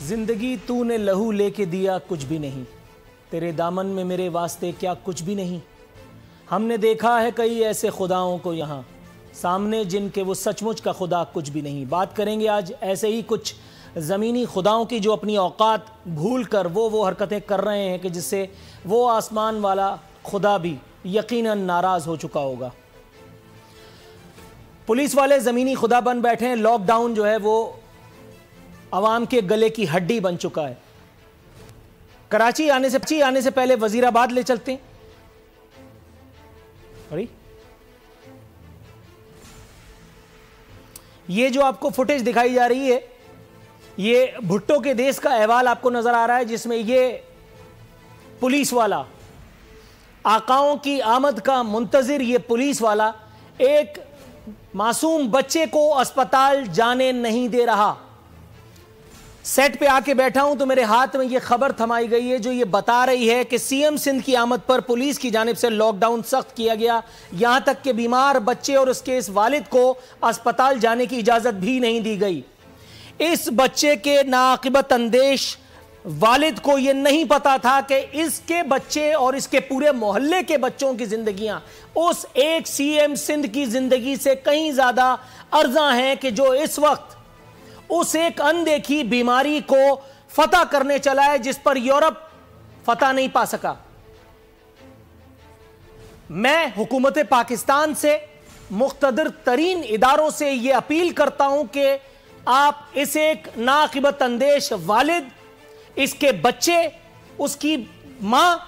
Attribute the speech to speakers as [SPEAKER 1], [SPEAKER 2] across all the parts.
[SPEAKER 1] ज़िंदगी तूने लहू लेके दिया, कुछ भी नहीं। तेरे दामन में मेरे वास्ते क्या कुछ भी नहीं। हमने देखा है कई ऐसे खुदाओं को यहाँ। सामने जिनके वो सचमुच का खुदा कुछ भी नहीं। बात करेंगे आज ऐसे ही कुछ ज़मीनी खुदाओं की जो अपनी औकात भूल कर वो वो हरकतें कर रहे हैं कि जिससे वो आसमान वाला खुदा भी यकीनन नाराज़ हो चुका होगा। पुलिस वाले ज़मीनी खुदा बन बैठे हैं। लॉकडाउन जो है वो आवाम के गले की हड्डी बन चुका है। कराची आने से आने से पहले वजीराबाद ले चलते हैं। ये जो आपको फुटेज दिखाई जा रही है, ये भुट्टो के देश का अहवाल आपको नज़र आ रहा है, जिसमें ये पुलिस वाला, आकाओं की आमद का मुंतजिर ये पुलिस वाला एक मासूम बच्चे को अस्पताल जाने नहीं दे रहा। सेट पे आके बैठा हूँ तो मेरे हाथ में ये खबर थमाई गई है, जो ये बता रही है कि सीएम सिंध की आमद पर पुलिस की जानब से लॉकडाउन सख्त किया गया। यहाँ तक कि बीमार बच्चे और उसके इस वालिद को अस्पताल जाने की इजाज़त भी नहीं दी गई। इस बच्चे के नाकिबत अंदेश वालिद को यह नहीं पता था कि इसके बच्चे और इसके पूरे मोहल्ले के बच्चों की जिंदगियाँ, उस एक सीएम सिंध की ज़िंदगी से कहीं ज़्यादा अर्जा हैं कि जो इस वक्त उस एक अनदेखी बीमारी को फतह करने चला है जिस पर यूरोप फतह नहीं पा सका। मैं हुकूमत पाकिस्तान से मुख्तर तरीन इदारों से यह अपील करता हूँ कि आप इस एक नाकिबत अंदेश वालिद, इसके बच्चे, उसकी माँ,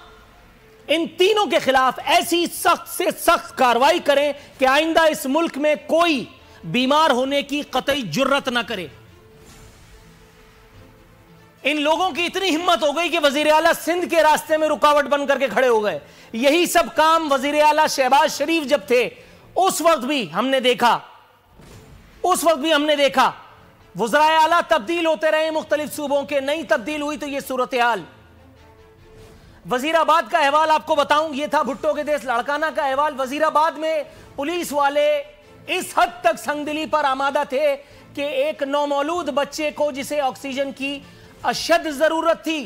[SPEAKER 1] इन तीनों के खिलाफ ऐसी सख्त से सख्त कार्रवाई करें कि आइंदा इस मुल्क में कोई बीमार होने की कतई जुर्रत ना करे। इन लोगों की इतनी हिम्मत हो गई कि वज़ीर आला सिंध के रास्ते में रुकावट बन करके खड़े हो गए। यही सब काम वज़ीर आला शहबाज शरीफ जब थे, उस वक्त भी हमने देखा। उस वक्त भी हमने देखा। वजरा आला तब्दील होते रहे मुख्तलिफ़ सूबों के, नई तब्दील हुई तो यह सूरत हाल वजीराबाद का अहवाल आपको बताऊँ यह था भुट्टो के देश लड़काना का अहवाल। वजीराबाद में पुलिस वाले इस हद तक संगदिली पर आमादा थे कि एक नौमौलूद बच्चे को जिसे ऑक्सीजन की अशद ज़रूरत थी।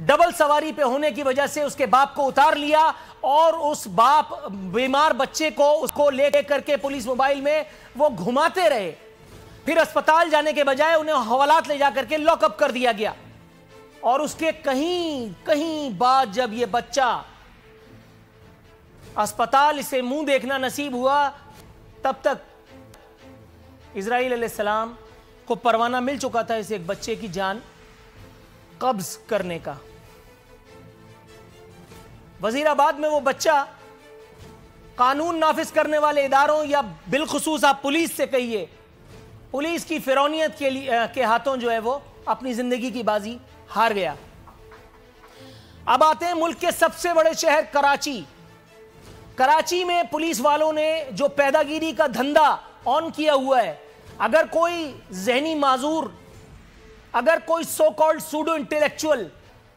[SPEAKER 1] डबल सवारी पे होने की वजह से उसके बाप को उतार लिया और उस बाप, बीमार बच्चे को, उसको ले करके पुलिस मोबाइल में वो घुमाते रहे। फिर अस्पताल जाने के बजाय उन्हें हवालात ले जाकर के लॉकअप कर दिया गया। और उसके कहीं कहीं बाद जब ये बच्चा अस्पताल से मुँह देखना नसीब हुआ, तब तक इसराइल सलाम को परवाना मिल चुका था इस एक बच्चे की जान कब्ज करने का। वजीराबाद में वो बच्चा कानून नाफिज करने वाले इदारों या बिलखसूस आप पुलिस से कहिए, पुलिस की फिरौनियत के लिए, के हाथों जो है वो अपनी ज़िंदगी की बाजी हार गया। अब आते हैं मुल्क के सबसे बड़े शहर कराची। कराची में पुलिस वालों ने जो पैदागिरी का धंधा ऑन किया हुआ है अगर कोई जहनी माजूर, अगर कोई सो कॉल्ड सूडो इंटेलेक्चुअल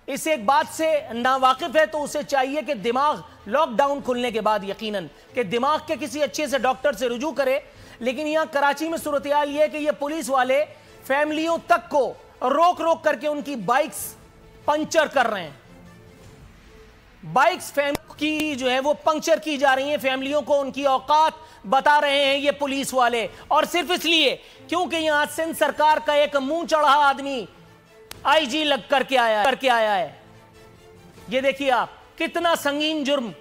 [SPEAKER 1] इस एक बात से नावाकिफ है तो उसे चाहिए कि दिमाग लॉकडाउन खुलने के बाद यकीनन कि दिमाग के किसी अच्छे से डॉक्टर से रुजू करे। लेकिन यहाँ कराची में सूरत हाल यह है कि ये पुलिस वाले फैमिलियों तक को रोक रोक करके उनकी बाइक्स पंचर कर रहे हैं। बाइक्स फैम की जो है वो पंक्चर की जा रही हैं फैमिलियों को उनकी औकात बता रहे हैं ये पुलिस वाले। और सिर्फ़ इसलिए क्योंकि यहाँ सिंध सरकार का एक मुँह चढ़ा आदमी आईजी लग करके आया करके आया है। ये देखिए आप कितना संगीन जुर्म।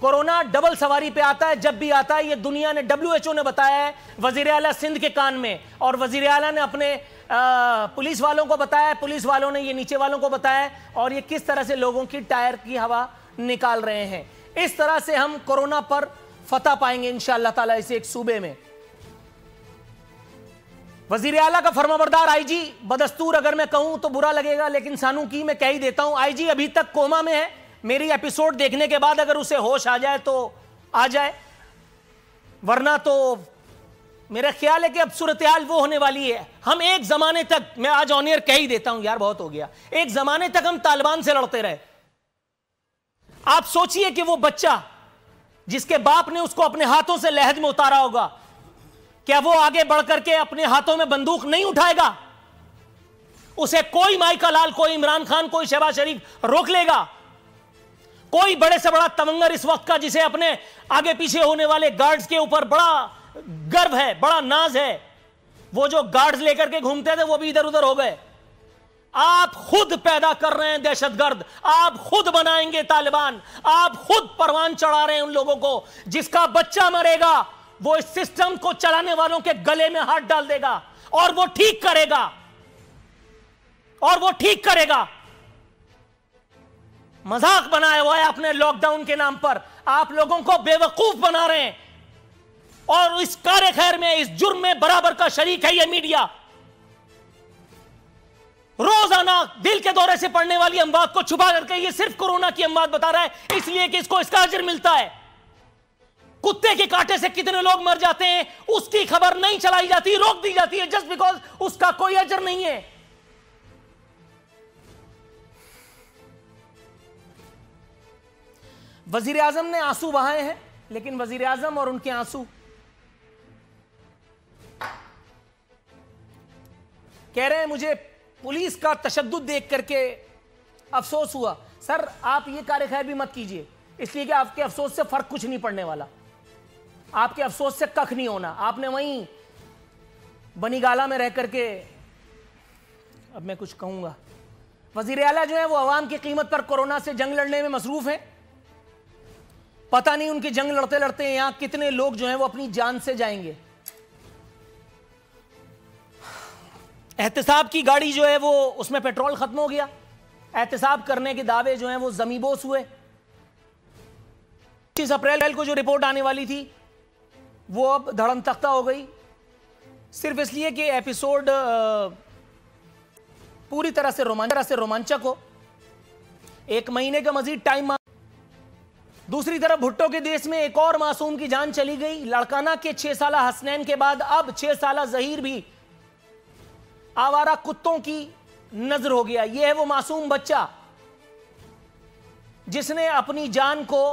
[SPEAKER 1] कोरोना डबल सवारी पे आता है जब भी आता है ये दुनिया ने डब्ल्यू ने बताया है वज़ीर अला सिंध के कान में। और वज़ीर अला ने अपने आ, पुलिस वालों को बताया पुलिस वालों ने ये नीचे वालों को बताया और ये किस तरह से लोगों की टायर की हवा निकाल रहे हैं। इस तरह से हम कोरोना पर फतह पाएँगे इन ताला, इस एक सूबे में। वज़ीर आला का फर्माबरदार आईजी बदस्तूर अगर मैं कहूँ तो बुरा लगेगा, लेकिन सानू की मैं कह ही देता हूँ आईजी अभी तक कोमा में है। मेरी एपिसोड देखने के बाद अगर उसे होश आ जाए तो आ जाए। वरना तो मेरा ख्याल है कि अब सूरत वो होने वाली है। हम एक जमाने तक, मैं आज ऑनियर कह ही देता हूँ, यार बहुत हो गया। एक जमाने तक हम तालिबान से लड़ते रहे। आप सोचिए कि वो बच्चा जिसके बाप ने उसको अपने हाथों से लहद में उतारा होगा, क्या वो आगे बढ़ करके अपने हाथों में बंदूक नहीं उठाएगा? उसे कोई माइका लाल कोई इमरान खान, कोई शहबाज शरीफ रोक लेगा? कोई बड़े से बड़ा तमंगर इस वक्त का जिसे अपने आगे पीछे होने वाले गार्ड्स के ऊपर बड़ा गर्व है, बड़ा नाज है। वो जो गार्ड्स लेकर के घूमते थे, वो भी इधर उधर हो गए। आप खुद पैदा कर रहे हैं दहशतगर्द। आप खुद बनाएँगे तालिबान। आप खुद परवान चढ़ा रहे हैं उन लोगों को, जिसका बच्चा मरेगा, वो इस सिस्टम को चलाने वालों के गले में हाथ डाल देगा, और वो ठीक करेगा। और वो ठीक करेगा। मज़ाक बनाया हुआ है आपने लॉकडाउन के नाम पर। आप लोगों को बेवकूफ़ बना रहे हैं। और इस कार्य खैर में, इस जुर्म में बराबर का शरीक है यह मीडिया। रोज़ाना दिल के दौरे से पड़ने वाली अमवात को छुपा करके ये सिर्फ़ कोरोना की अमवात बता रहा है, इसलिए कि इसको इसका अजर मिलता है। कुत्ते के कांटे से कितने लोग मर जाते हैं, उसकी खबर नहीं चलाई जाती, रोक दी जाती है जस्ट बिकॉज़ उसका कोई अजर नहीं है। वज़ीर आज़म ने आँसू बहाए हैं, लेकिन वज़ीर आज़म और उनके आँसू। कह रहे हैं, मुझे पुलिस का तशद देख करके अफसोस हुआ। सर, आप ये कार्य खैर भी मत कीजिए। इसलिए कि आपके अफसोस से फ़र्क कुछ नहीं पड़ने वाला। आपके अफसोस से कख नहीं होना। आपने वहीं बनीगाला में रह करके अब मैं कुछ कहूँगा। वज़ीर अला जो है, वो अवाम की कीमत पर कोरोना से जंग लड़ने में मसरूफ है। पता नहीं उनकी जंग लड़ते लड़ते यहाँ कितने लोग जो हैं वो अपनी जान से जाएँगे। एहतसाब की गाड़ी जो है वो, उसमें पेट्रोल खत्म हो गया। एहतसाब करने के दावे जो हैं वो जमीबोस हुए। पच्चीस अप्रैल को जो रिपोर्ट आने वाली थी, वो अब धड़म तख्ता हो गई। सिर्फ़ इसलिए कि एपिसोड पूरी तरह से रोमांच से रोमांचक हो। एक महीने का मजीद टाइम दूसरी तरफ़ भुट्टो के देश में एक और मासूम की जान चली गई। लड़काना के छह साल हसनैन के बाद अब छह साल जहीर भी आवारा कुत्तों की नज़र हो गया। यह है वो मासूम बच्चा जिसने अपनी जान को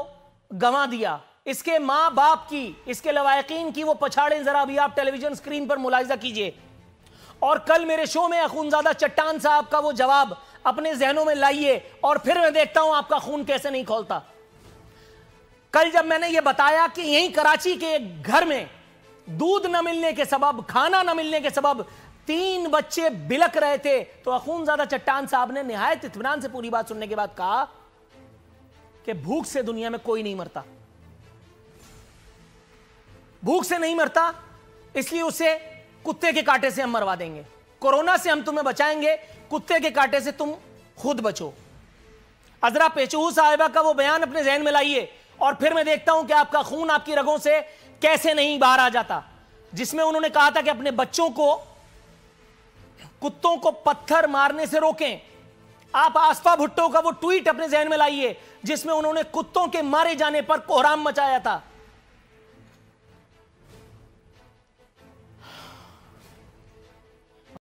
[SPEAKER 1] गंवा दिया। इसके माँ बाप की, इसके लवायकीन की वो पछाड़े जरा भी आप टेलीविज़न स्क्रीन पर मुलायजा कीजिए। और कल मेरे शो में अखूनजादा चट्टान साहब का वो जवाब अपने जहनों में लाइए और फिर मैं देखता हूँ आपका खून कैसे नहीं खोलता। कल जब मैंने ये बताया कि यहीं कराची के एक घर में दूध न मिलने के सबब, खाना न मिलने के सबब तीन बच्चे बिलक रहे थे। तो अखून ज़्यादा चट्टान साहब ने निहायत इतमान से पूरी बात सुनने के बाद कहा कि भूख से दुनिया में कोई नहीं मरता। भूख से नहीं मरता, इसलिए उसे कुत्ते के कांटे से हम मरवा देंगे। कोरोना से हम तुम्हें बचाएँगे, कुत्ते के कांटे से तुम खुद बचो। अजरा पेचू साहिबा का वो बयान अपने जहन में लाइए और फिर मैं देखता हूँ कि आपका खून आपकी रगों से कैसे नहीं बाहर आ जाता। जिसमें उन्होंने कहा था कि अपने बच्चों को कुत्तों को पत्थर मारने से रोकें। आप आसफा भुट्टो का वो ट्वीट अपने जहन में लाइए, जिसमें उन्होंने कुत्तों के मारे जाने पर कोहराम मचाया था।